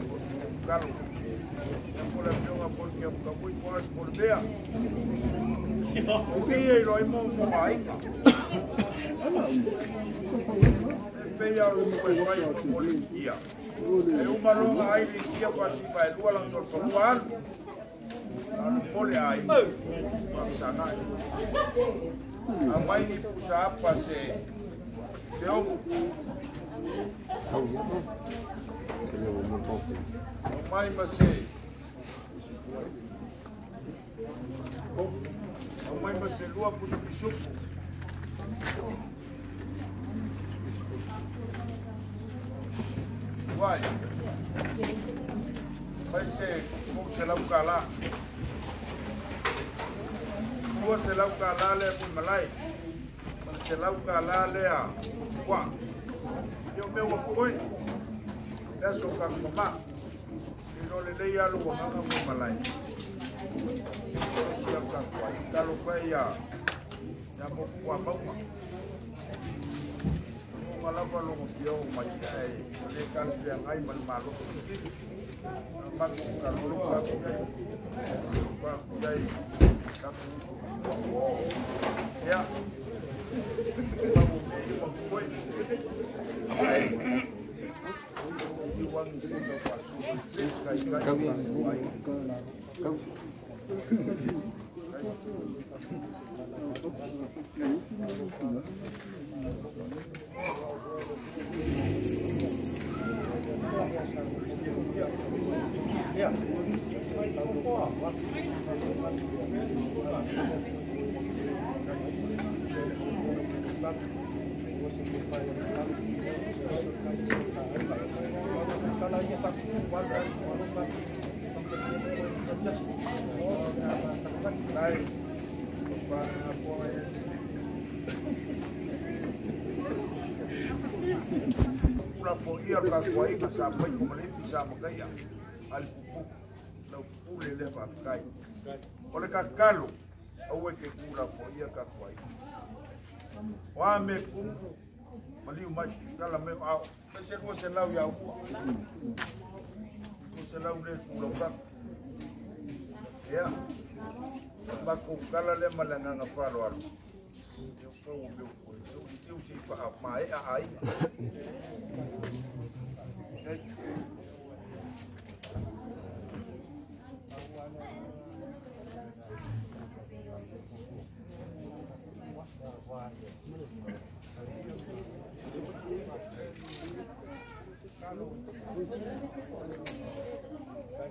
tua caro na por a pionga por que o capo e por as por bea o que é lo é mon vai Peia o que vai vai o politia é uma longa aí de dia quase vai duas lá por falar Ano pole ai. Sana. A mai ni pusa apa se. Se o mai ma se o mai ma se lua pusu pisupu vai. Vai se como se lau kala lua se lau kala le pun malai. Se lau kala le a kwa yo me wa ta so ka ko ma i lo le le ia lo wa ma ko malai so sia ka ko i ta lo pa ia ta ko ko ma ma ko mala ko lo ko pio ma ia e le kan pe ngai man ma lo ko ki ma ko ka lo ko ko ka ko ka ko ya Yeah. Pula po ia ka kuai ka sa mai ko male fi sa makai ya. Al pupu. Na pule le pa kai. Ole ka kalu. Au e ke. Maliu mai kala me au. Me se ko se lau ya u. Ko se lau le kula ka. Ya. Ba ko kala le malanga nga falo alu. Eu sou o meu eu eu sei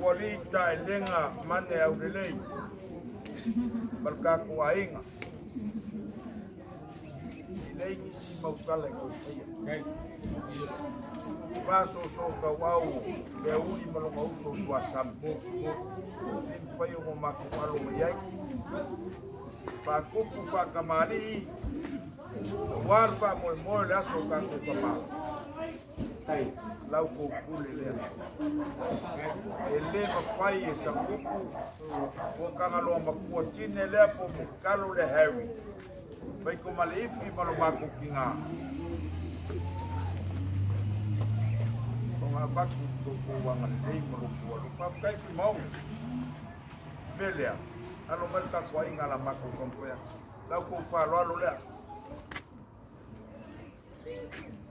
Polita elenga mane aurelei. Balka kuainga. Ilei kisi maukale kutea. Paso so tin leu i malonga uso sua sampo. Fayo mo makupalo yai. Pakupu pakamali. Warfa mo mo la so kasu kamala. Thank you. Lau ko kule le e le mapai e sa kupu o kanga loa makua tine le po me kalo le Harry mai ko male ifi malo ko ngā baku to ko wanga le dei malo kua. Lo pa kai ki mau. Belea alo mai ka kwa inga la mako kompea lau ko wha lo alo lea. Ola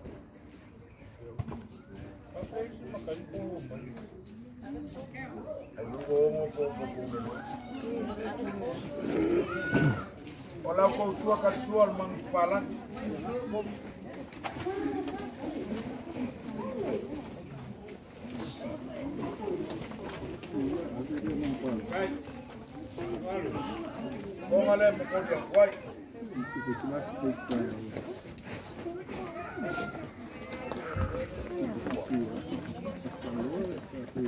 o lau kou sua katusua o le magafalagi Póngale, me corta, guay. O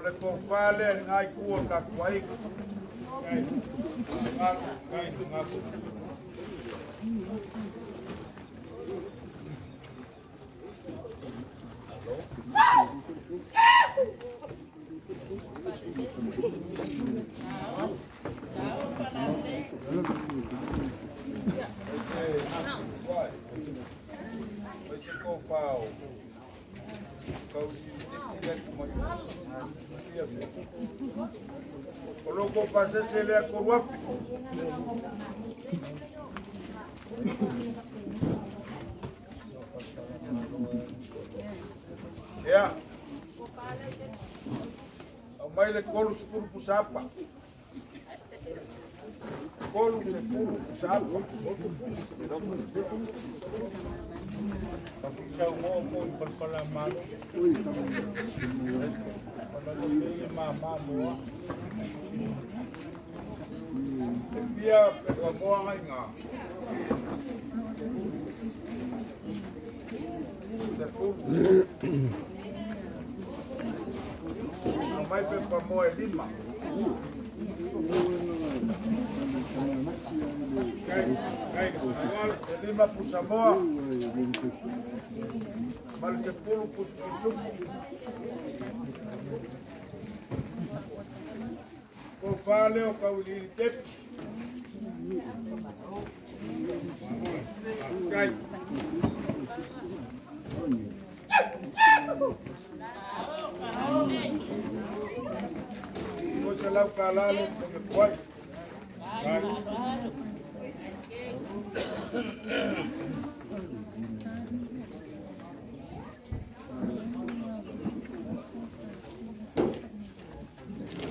le ko fale ngai kua ka kwaik. Ngai, ngai, ngai, ngai. Koloko pasese le korwapi. Ya. Amai le kolu sepuru pusapa. Kolu sepuru pusapa. Ini Lima por Samoa. Pu Kisumu. Ko fale o se lau kalalo ko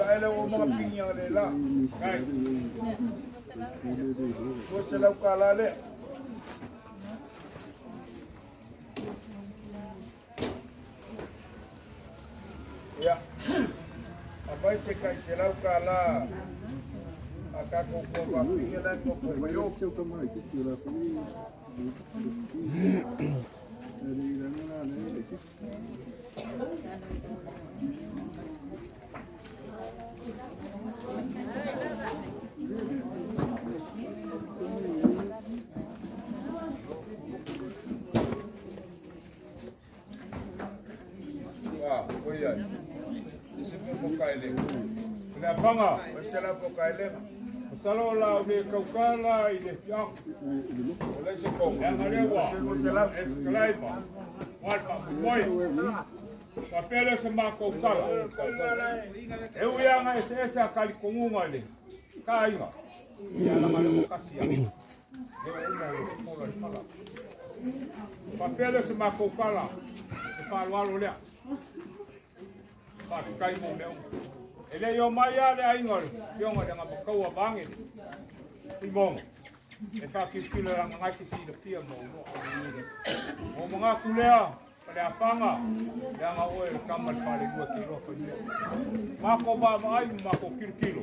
dahil ang mga pinyang nila. Okay. Kung sila kalali. Yeah. Abay si kay sila kala. Aka ko ko ba pingilan ko ko bayo. Thank you. Ina panga, Oi se la ko kai le. salo la me kaukala i le fiak, Ole se ko. e ngarewa, Se ko se la. e skalaipa, walpa, moi, pa pele se ma kaukala. E uianga e se esa kali kongunga le, ka inga, ia la mare o mola i pala. Pa pele se ma kaukala, e pa alualo lea. Pa kai mo leo. Ele yo mai ale ai ngor, yo ngor nga bangi abangi. Ibong. E fa ki kilo nga ngai ki si pia mo mo. Mo mga kulea pada afanga ya nga oe kamal pale dua kilo fa ni. Mako ba mai mako kilo kilo.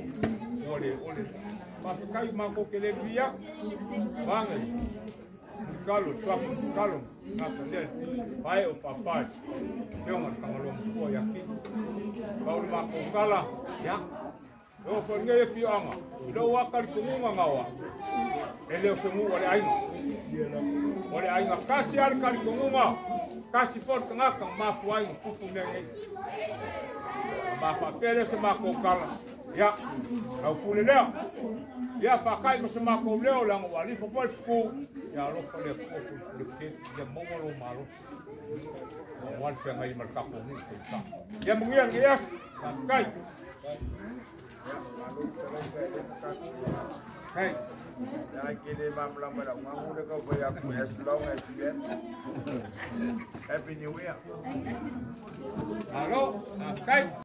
Ole ole. Pa kai mako kele bia. Bangi. Nga kandel, pai o papai, teo ngat kangalong kua yaki, kau lima kongkala, ya, o kwenye e fi anga, lo wakal kumunga ngawa, ele o semu wale ainga, wale ainga, kasi ari kali kumunga, kasi for kangaka mafu ainga, pupu nenge, mafa pere se ma kongkala, Ya, ia aupule lea ia fakai ma se Leo lea o le agaoalifa poe fuku ia alofa le kuaku le keki ia maua lo malo auali feagai ma le kakogi peita ia mugia ge asi fakai Hey. Yang kini mamlam pada kamu dah kau bayar aku as long as you get. Happy New Year. Hello. Okay.